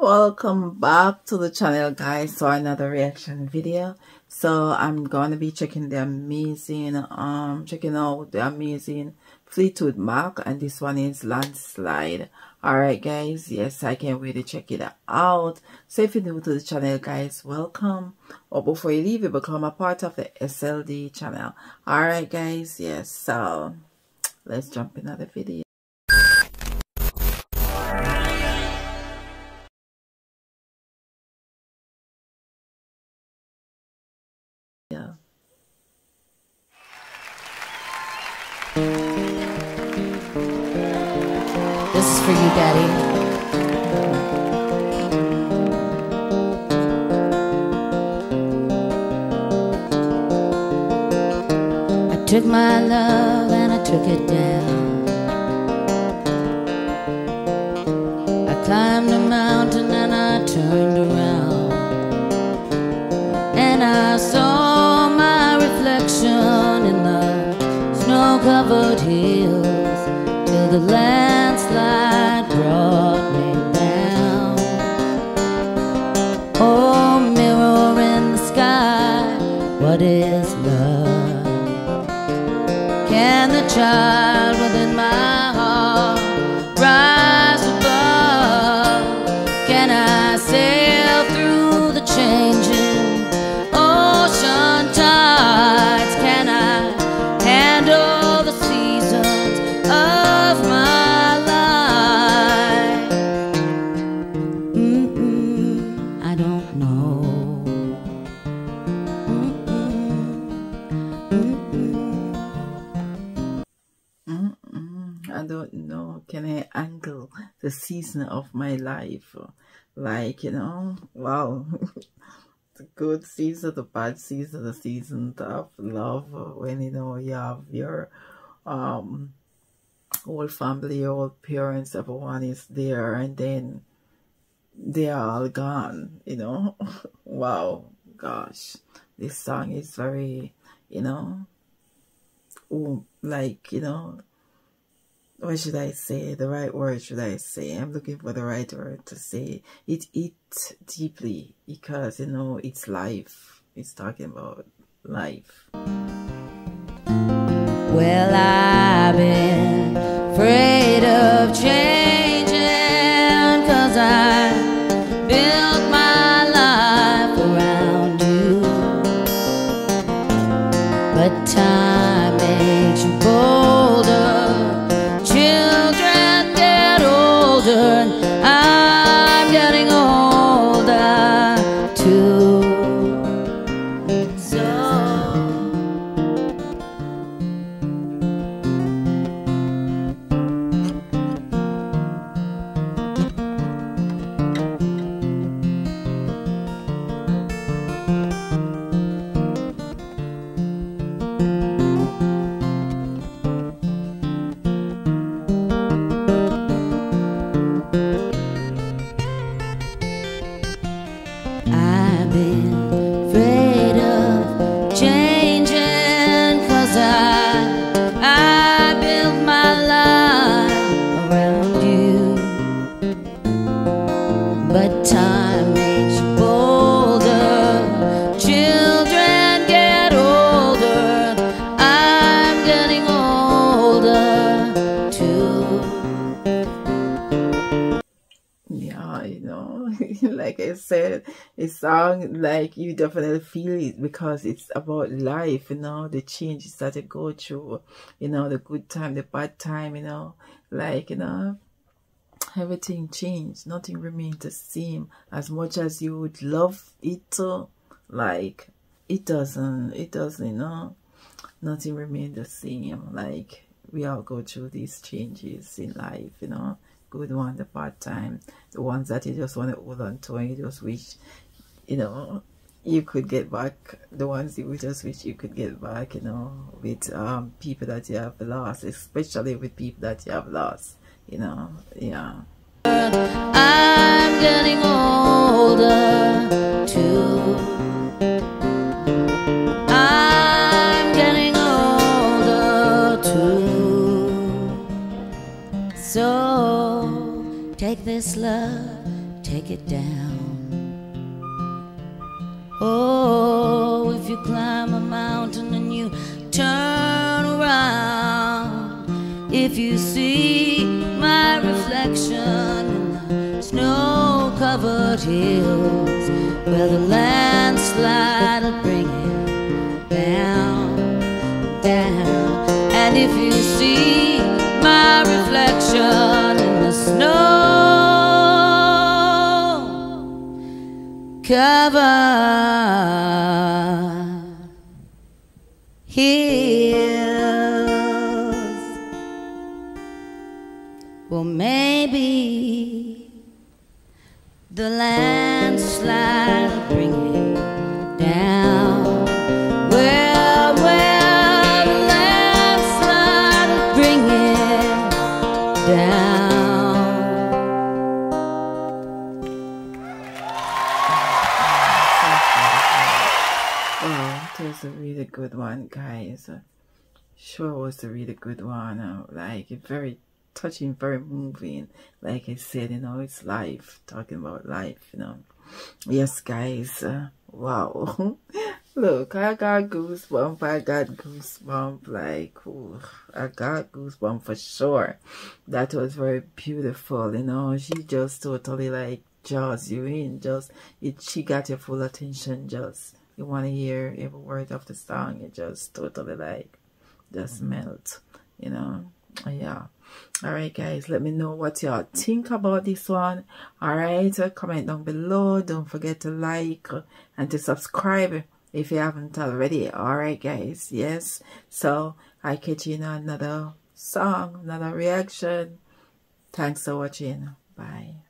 welcome back to the channel guys for another reaction video. So i'm going to be checking the amazing um checking out the amazing fleetwood mac and this one is landslide. All right guys yes i can't wait to check it out. So if you're new to the channel guys welcome. Or before you leave you become a part of the sld channel. All right guys yes so let's jump into the video for you, Daddy. I took my love and I took it down. I climbed a mountain and I turned around. And I saw my reflection in the snow covered hills what is love? Can the child within my the season of my life? Like, you know, wow. the good season, the bad season, the season of love, when, you know, you have your um whole family, whole parents, everyone is there, and then they are all gone, you know. wow, gosh. This song is very, you know, oh, like, you know, what should I say? The right word should I say? I'm looking for the right word to say. It it deeply because you know it's life. It's talking about life. Well, I've been afraid of changing cause I built my life around you. But time makes you bolder. I've been afraid of changing cause I, I built my life around you. But time makes you bolder, children get older, I'm getting older too. like I said, it sounds like you definitely feel it because it's about life, you know, the changes that you go through, you know, the good time, the bad time, you know, like, you know, everything changed. Nothing remained the same as much as you would love it to, like, it doesn't, it doesn't, you know, nothing remained the same. Like, we all go through these changes in life, you know, good one, the bad time, the ones that you just want to hold on to and you just wish, you know, you could get back, the ones you just wish you could get back, you know, with um, people that you have lost, especially with people that you have lost, you know, yeah. I'm getting older too. Take this love, take it down. Oh, if you climb a mountain and you turn around, if you see my reflection in the snow covered hills where the landslide will bring it down, down, and if you see my reflection cover hills. Well, maybe the landslide will bring it down. Well, well, the landslide will bring it down. Good one, guys. Sure was a really good one. Uh, like, very touching, very moving. Like I said, you know, it's life, talking about life, you know. Yes, guys. Uh, wow. Look, I got goosebump. I got goosebump. Like, ooh, I got goosebump for sure. That was very beautiful, you know. She just totally like jaws you in. Just, it, she got your full attention. Just, you want to hear every word of the song. It just totally like, just mm-hmm. melt, you know. Yeah. All right, guys, let me know what y'all think about this one. All right, comment down below. Don't forget to like and to subscribe if you haven't already. All right, guys. Yes. So I catch you in another song, another reaction. Thanks for watching. Bye.